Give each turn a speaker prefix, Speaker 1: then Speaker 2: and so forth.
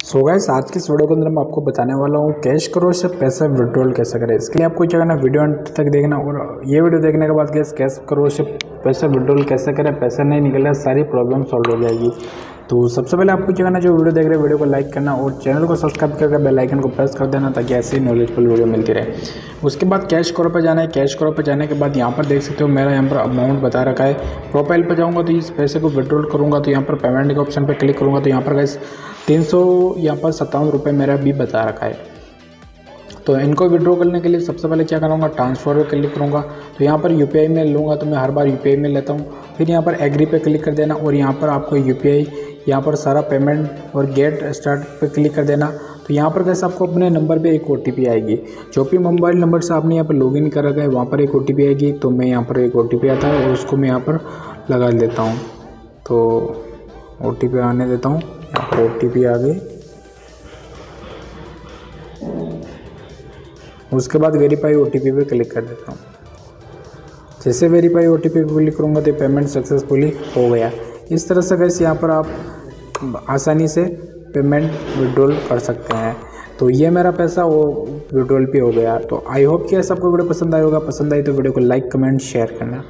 Speaker 1: सो gas आज की इस वीडियो के अंदर मैं आपको बताने वाला हूँ कैश करो से पैसा विड्रॉल कैसे करें। इसके लिए आपको क्या करना वीडियो अंत तक देखना और ये वीडियो देखने के बाद गैस कैश करो से पैसा विड्रॉल कैसे करें, पैसा नहीं निकले सारी प्रॉब्लम सॉल्व हो जाएगी। तो सबसे पहले आपको क्या करना जो वीडियो देख रहे हैं वीडियो को लाइक करना और चैनल को सब्सक्राइब करके बेल आइकन को प्रेस कर देना ताकि ऐसे नॉलेजफुल वीडियो मिलती रहे। उसके बाद कैश करो पर जाना है कैश करो पर जाने के बाद यहाँ पर देख सकते हो मेरा यहाँ पर अमाउंट बता रखा है। प्रोफ़ाइल पर जाऊँगा तो इस पैसे को विड्रॉल करूँगा तो यहाँ पर पेमेंट के ऑप्शन पर क्लिक करूँगा तो यहाँ पर गैस तीन सौ यहाँ पर सत्तावन रुपये मेरा भी बता रखा है। तो इनको विड्रॉ करने के लिए सबसे पहले क्या करूँगा ट्रांसफ़र पर क्लिक करूँगा। तो यहाँ पर यूपीआई में लूँगा तो मैं हर बार यूपीआई में लेता हूँ। फिर यहाँ पर एग्री पे क्लिक कर देना और यहाँ पर आपको यू यहाँ पर सारा पेमेंट और गेट स्टार्ट पे क्लिक कर देना। तो यहाँ पर कैसे आपको अपने नंबर पे एक ओटीपी आएगी। जो भी मोबाइल नंबर से आपने यहाँ पर लॉगिन कर रखा है, वहाँ पर एक ओटीपी आएगी। तो मैं यहाँ पर एक ओटीपी आता है और उसको मैं यहाँ पर लगा देता हूँ। तो ओटीपी आने देता हूँ। यहाँ टी ओ आ गई। उसके बाद वेरीफाई ओ टी पी पे क्लिक कर देता हूँ। जैसे वेरीफाई ओ टी पी पे क्लिक करूँगा तो पेमेंट सक्सेसफुली हो गया। इस तरह से कैसे यहाँ पर आप आसानी से पेमेंट विड्रॉल कर सकते हैं। तो ये मेरा पैसा वो विड्रॉल पे हो गया। तो आई होप कि ऐसा आपको वीडियो पसंद आएगा पसंद आई तो वीडियो को लाइक कमेंट शेयर करना।